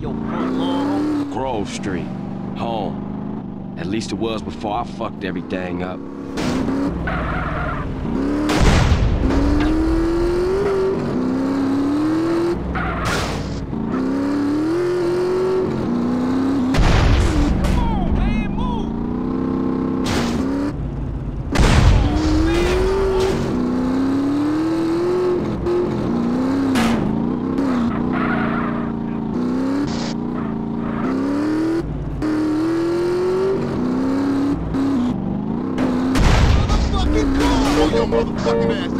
Grove Street. Home. At least it was before I fucked everything up. Motherfucking ass